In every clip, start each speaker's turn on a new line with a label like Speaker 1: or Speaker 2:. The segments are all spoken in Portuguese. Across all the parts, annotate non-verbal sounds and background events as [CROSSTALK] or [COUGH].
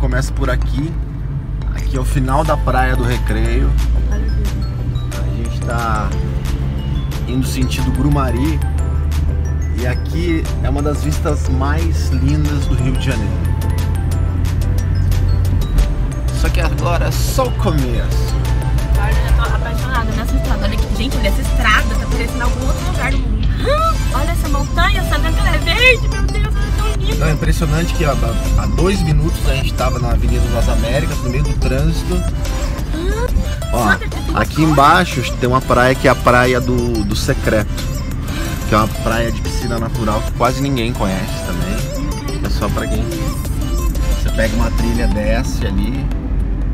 Speaker 1: começa por aqui. Aqui é o final da praia do Recreio. A gente tá indo sentido Grumari. E aqui é uma das vistas mais lindas do Rio de Janeiro. Só que agora é só o começo.
Speaker 2: Eu tô apaixonada nessa estrada. Olha aqui, gente, olha essa estrada, tá parecendo algum outro lugar do mundo. Olha essa montanha, que ela é verde, meu Deus, ela é tão linda.
Speaker 1: Não, é impressionante que ó, há dois minutos a gente estava na Avenida das Américas, no meio do trânsito. Ó, aqui embaixo tem uma praia que é a praia do, do Secreto. Que é uma praia de piscina natural que quase ninguém conhece também. É só pra quem. Você pega uma trilha, desce ali,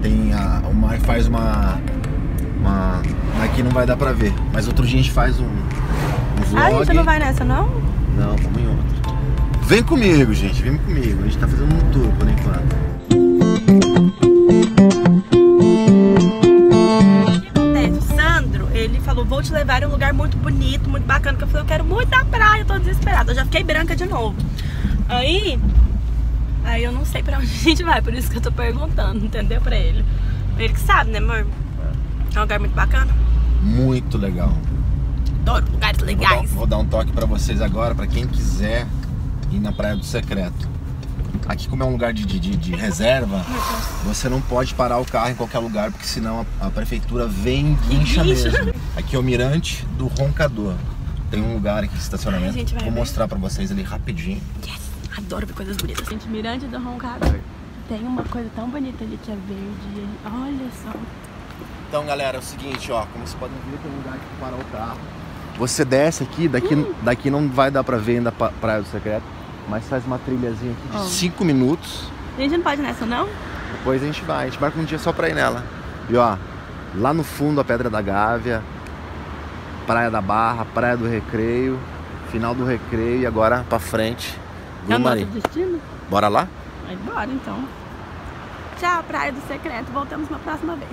Speaker 1: tem a, o mar faz uma. uma. Aqui não vai dar pra ver, mas outro dia a gente faz um vlog.
Speaker 2: Ah, a gente não vai nessa, não?
Speaker 1: Não, vamos em outro. Vem comigo, gente, vem comigo. A gente tá fazendo um tour por enquanto.
Speaker 2: Ele falou, vou te levar em um lugar muito bonito, muito bacana. Que eu falei, eu quero muito na praia, eu tô desesperada. Eu já fiquei branca de novo. Aí, aí eu não sei pra onde [LAUGHS] a gente vai, por isso que eu tô perguntando, entendeu? Pra ele. Ele que sabe, né, amor? É um lugar muito bacana.
Speaker 1: Muito legal.
Speaker 2: Adoro lugares
Speaker 1: Vou dar,
Speaker 2: legais.
Speaker 1: vou dar um toque pra vocês agora, pra quem quiser ir na Praia do Secreto. Aqui, como é um lugar de, de, de- reserva, você não pode parar o carro em qualquer lugar, porque senão a, a prefeitura vem e guincha mesmo. Aqui é o mirante do Roncador. Tem um lugar aqui de estacionamento.
Speaker 2: Ai,
Speaker 1: Vou
Speaker 2: ver.
Speaker 1: mostrar pra vocês ali rapidinho.
Speaker 2: Yes! Adoro ver coisas bonitas. Gente, Mirante do Roncador. Tem uma coisa tão bonita ali que é verde. Olha só.
Speaker 1: Então, galera, é o seguinte, ó, como vocês podem ver, tem um lugar aqui pra parar o carro. Você desce aqui, daqui,
Speaker 2: Hum.
Speaker 1: daqui não vai dar pra ver ainda a Praia do Secreto, mas faz uma trilhazinha aqui de
Speaker 2: Ó.
Speaker 1: 5 minutos.
Speaker 2: A gente não pode nessa, não?
Speaker 1: Depois a gente vai, a gente marca um dia só pra ir nela. E ó, lá no fundo a Pedra da Gávea, Praia da Barra, Praia do Recreio, final do Recreio e agora pra frente,
Speaker 2: É o nosso
Speaker 1: Grumari.
Speaker 2: destino?
Speaker 1: Bora lá?
Speaker 2: Vai embora, então. Tchau, Praia do Secreto. Voltamos na próxima vez.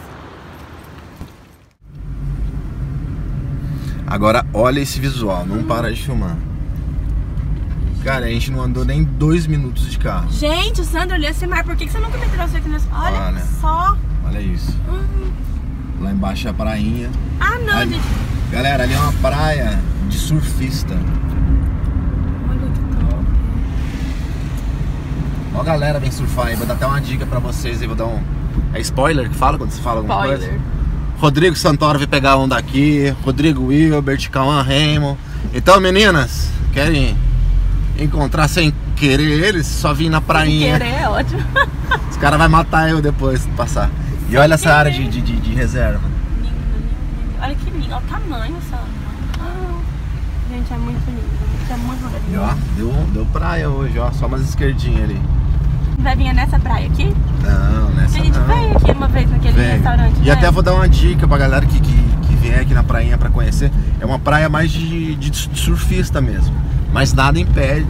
Speaker 1: Agora olha esse visual, não para de filmar. Cara, a gente não andou nem dois minutos de carro.
Speaker 2: Gente, o Sandro, olha esse mar. Por que você nunca me trouxe aqui nesse... Olha,
Speaker 1: Olha.
Speaker 2: só.
Speaker 1: Olha isso.
Speaker 2: Hum.
Speaker 1: Lá embaixo é a prainha.
Speaker 2: Ah, não,
Speaker 1: Ali-
Speaker 2: gente.
Speaker 1: Galera, ali é uma praia de surfista.
Speaker 2: Olha que top.
Speaker 1: Ó a galera vem surfar aí, vou dar até uma dica pra vocês aí, vou dar um... É spoiler que fala quando você fala alguma coisa?
Speaker 2: Spoiler.
Speaker 1: Rodrigo Santoro veio pegar onda aqui, Rodrigo Wilbert, Cauã Remo. Então, meninas, querem encontrar sem querer eles? Só vim na prainha.
Speaker 2: Querer é ótimo. [LAUGHS]
Speaker 1: Os caras vão matar eu depois de passar. E olha essa área de, de, de- de reserva.
Speaker 2: Lindo, lindo, lindo. Olha que lindo. Olha o tamanho, Sandro. Ah, gente, é muito lindo. É muito lugar
Speaker 1: E
Speaker 2: lindo.
Speaker 1: ó, deu, deu praia hoje, ó, só umas esquerdinhas ali.
Speaker 2: Vai vir nessa praia aqui?
Speaker 1: E até vou dar uma dica pra galera que, que, que vier aqui na prainha pra conhecer. É uma praia mais de, de surfista mesmo. Mas nada impede,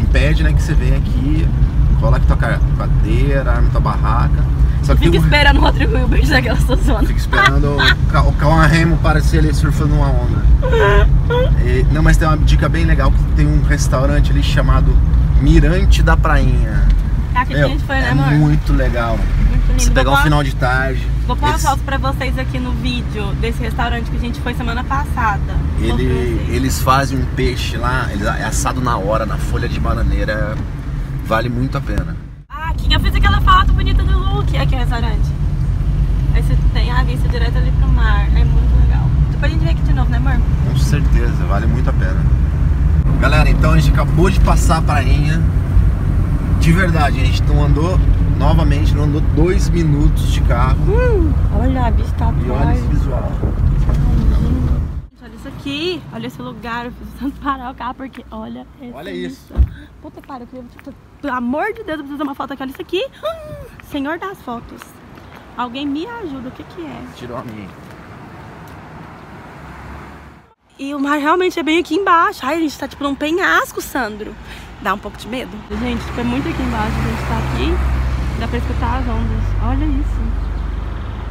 Speaker 1: impede né, que você venha aqui, coloque tua ca- cadeira, arme tua barraca. Só que
Speaker 2: Fica
Speaker 1: um-
Speaker 2: esperando o Rodrigo Hilbert daquela zona.
Speaker 1: Fica esperando o, Ca- o Cauã Remo parecer ele surfando uma onda. [LAUGHS] E- não, mas tem uma dica bem legal que tem um restaurante ali chamado Mirante da Prainha.
Speaker 2: É aquele que
Speaker 1: Meu,
Speaker 2: a gente foi, né,
Speaker 1: é
Speaker 2: amor?
Speaker 1: muito legal.
Speaker 2: Lindo.
Speaker 1: Você pegar um final de tarde.
Speaker 2: Vou pôr uma
Speaker 1: eles-
Speaker 2: foto pra vocês aqui no vídeo desse restaurante que a gente foi semana passada.
Speaker 1: Ele, eles fazem um peixe lá, é assado na hora, na folha de bananeira. Vale muito a pena.
Speaker 2: Ah, aqui eu fiz aquela foto bonita do Luke. Aqui é o restaurante. Aí você tem a vista direta ali pro mar. É muito legal. Depois a gente vem aqui de novo, né, amor?
Speaker 1: Com certeza, vale muito a pena. Galera, então a gente acabou de passar a prainha. De verdade, a gente não andou, novamente, não andou dois minutos de carro.
Speaker 2: Hum, olha a vista
Speaker 1: E olha esse visual.
Speaker 2: Olha isso aqui, olha esse lugar, eu preciso tanto parar o carro porque olha
Speaker 1: Olha isso.
Speaker 2: vista. Puta pariu, eu queria, pelo amor de Deus, eu preciso de uma foto aqui, olha isso aqui. Hum, senhor das fotos. Alguém me ajuda, o que que é?
Speaker 1: Tirou a minha.
Speaker 2: E o mar realmente é bem aqui embaixo. Ai, a gente tá tipo num penhasco, Sandro. Dá um pouco de medo. Gente, foi muito aqui embaixo, a gente tá aqui. Dá pra escutar as ondas. Olha isso.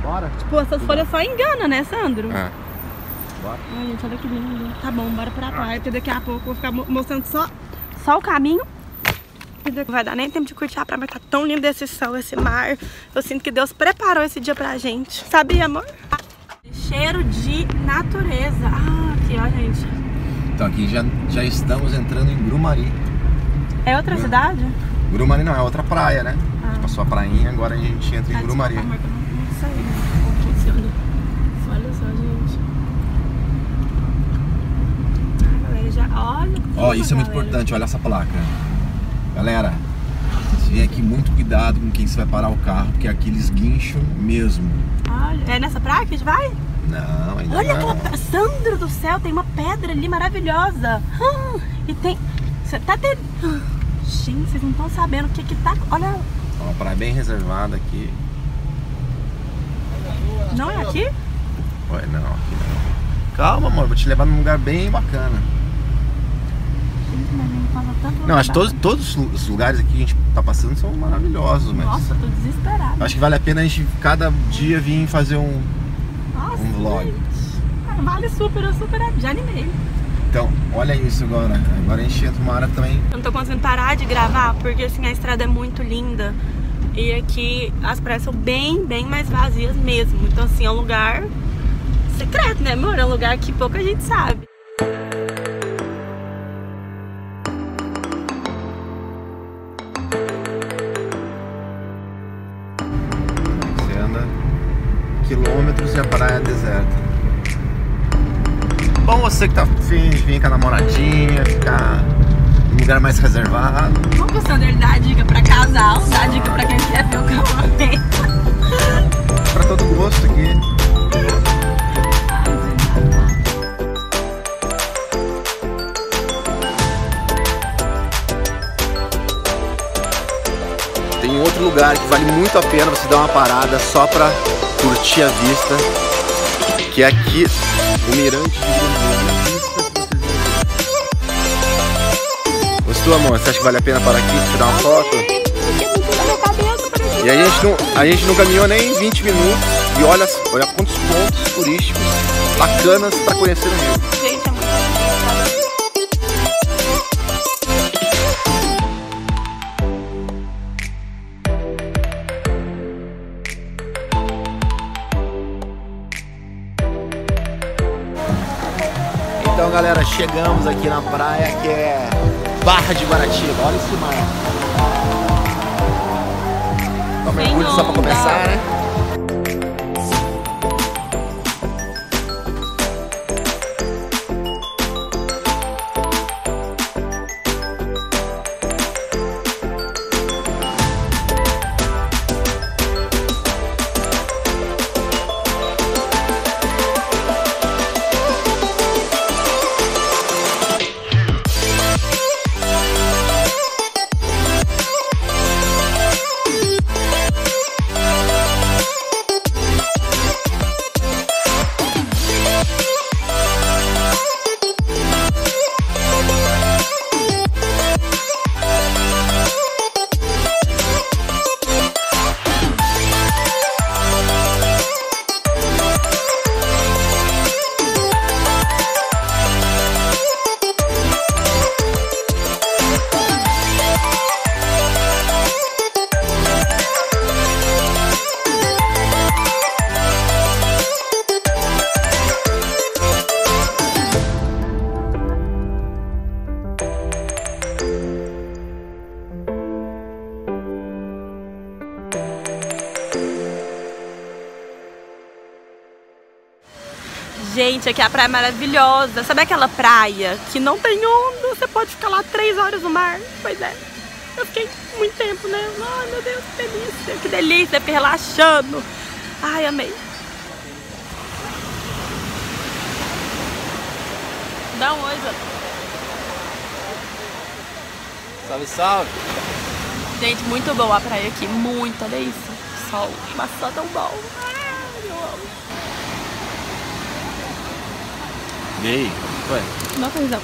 Speaker 1: Bora?
Speaker 2: Pô, essas folhas só enganam, né, Sandro?
Speaker 1: É. Bora.
Speaker 2: Ai, gente, olha que lindo. Tá bom, bora pra praia, porque daqui a pouco eu vou ficar mo- mostrando só, só o caminho. Não vai dar nem tempo de curtir a praia, mas tá tão lindo esse céu, esse mar. Eu sinto que Deus preparou esse dia pra gente. Sabia, amor? Cheiro de natureza. Ah, aqui, ó, gente.
Speaker 1: Então aqui já, já estamos entrando em Grumari.
Speaker 2: É outra
Speaker 1: Não.
Speaker 2: cidade?
Speaker 1: Grumari não, é outra praia, né?
Speaker 2: Ah.
Speaker 1: Passou a prainha, agora a gente entra em
Speaker 2: Ah, desculpa, não, funciona. Olha só, gente. Ah, galera, já olha.
Speaker 1: Ó, isso é muito
Speaker 2: galera.
Speaker 1: importante, olha essa placa. Galera, vier aqui muito cuidado com quem você vai parar o carro, porque aqui eles guincham mesmo.
Speaker 2: Olha, é nessa praia que a gente vai?
Speaker 1: Não, ainda
Speaker 2: Olha
Speaker 1: não.
Speaker 2: aquela. Sandro do céu, tem uma pedra ali maravilhosa. Ah, e tem. Você tá tendo. Ah, Gente, vocês não estão sabendo o que que tá. Olha.
Speaker 1: É Uma praia bem reservada aqui.
Speaker 2: Não é aqui?
Speaker 1: Ué, não, aqui não. Calma, amor, vou te levar num lugar bem bacana. Não, acho que todos, todos os lugares aqui que a gente tá passando são maravilhosos, mas.
Speaker 2: Nossa, tô desesperada.
Speaker 1: Acho que vale a pena a gente cada dia vir fazer um.
Speaker 2: Nossa,
Speaker 1: um vlog.
Speaker 2: gente. Vale super, eu super já animei.
Speaker 1: Então, olha isso agora. Agora a gente entra numa área também.
Speaker 2: Eu não tô conseguindo parar de gravar porque assim a estrada é muito linda. E aqui as praias são bem, bem mais vazias mesmo. Então assim, é um lugar secreto, né, amor? É um lugar que pouca gente sabe.
Speaker 1: Você anda quilômetros e a praia é deserta. Bom, você que tá afim de vir com a namoradinha, ficar num lugar mais reservado.
Speaker 2: Vamos pro Sander dar dica pra casal, dar dica pra quem quer ver o casamento.
Speaker 1: Pra todo gosto aqui. Tem outro lugar que vale muito a pena você dar uma parada só pra curtir a vista, que é aqui, o Mirante de. Gostou, amor? Você acha que vale a pena parar aqui, tirar uma foto? E a gente não, a gente não caminhou nem 20 minutos e olha, olha quantos pontos turísticos bacanas para conhecer o Rio. Então, galera, chegamos aqui na praia que é Barra de Guaratiba. Olha esse mar. Dá um mergulho só
Speaker 2: onda.
Speaker 1: começar, né?
Speaker 2: Gente, aqui a praia é maravilhosa. Sabe aquela praia que não tem onda? Você pode ficar lá três horas no mar? Pois é. Eu fiquei muito tempo, né? Ai, meu Deus, que delícia. Que delícia, fiquei relaxando. Ai, amei. Dá um oi, Zé.
Speaker 1: Salve, salve.
Speaker 2: Gente, muito boa a praia aqui. Muito, olha isso. Sol, mas só tão bom. Ai, eu amo.
Speaker 1: E aí? Ué?
Speaker 2: Não fez não.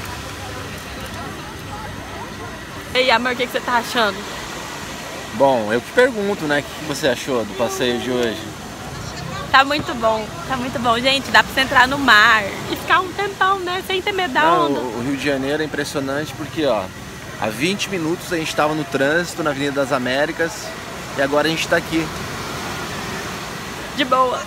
Speaker 2: Ei, amor, o que, que você tá achando?
Speaker 3: Bom, eu que pergunto, né? O que você achou do passeio de hoje?
Speaker 2: Tá muito bom, tá muito bom. Gente, dá pra você entrar no mar e ficar um tempão, né? Sem ter medo da onda.
Speaker 3: o Rio de Janeiro é impressionante porque, ó,
Speaker 1: Há 20 minutos a gente estava no trânsito na Avenida das Américas e agora a gente está aqui.
Speaker 2: De boa.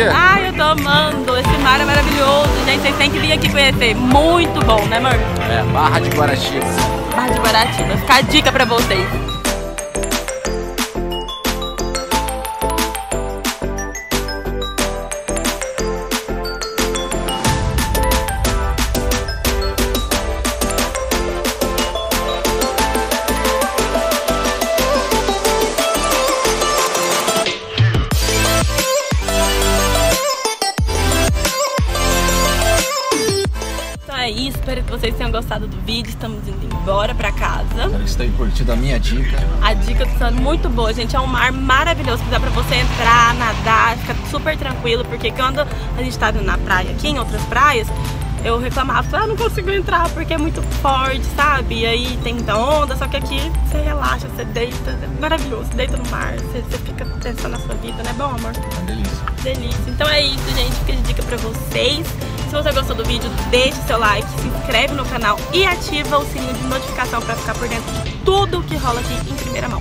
Speaker 1: Dia?
Speaker 2: Ai, eu tô amando. Esse mar é maravilhoso. Gente, vocês têm que vir aqui conhecer. Muito bom, né, amor?
Speaker 1: É, Barra de Guaratiba.
Speaker 2: Barra de Guaratiba. Fica a dica pra vocês. Tenham gostado do vídeo. Estamos indo embora pra casa.
Speaker 1: Espero que tenham curtido a minha dica.
Speaker 2: A dica do Sandro muito boa, gente. É um mar maravilhoso que dá pra você entrar, nadar, fica super tranquilo. Porque quando a gente tá na praia aqui, em outras praias, eu reclamava, ah, não consigo entrar porque é muito forte, sabe? E aí tem muita onda, só que aqui você relaxa, você deita, é maravilhoso, deita no mar, você, você fica pensando na sua vida, né? Bom, amor?
Speaker 1: Uma delícia.
Speaker 2: Delícia. Então é isso, gente. Fica de dica pra vocês. Se você gostou do vídeo, deixe seu like, se inscreve no canal e ativa o sininho de notificação pra ficar por dentro de tudo que rola aqui em primeira mão.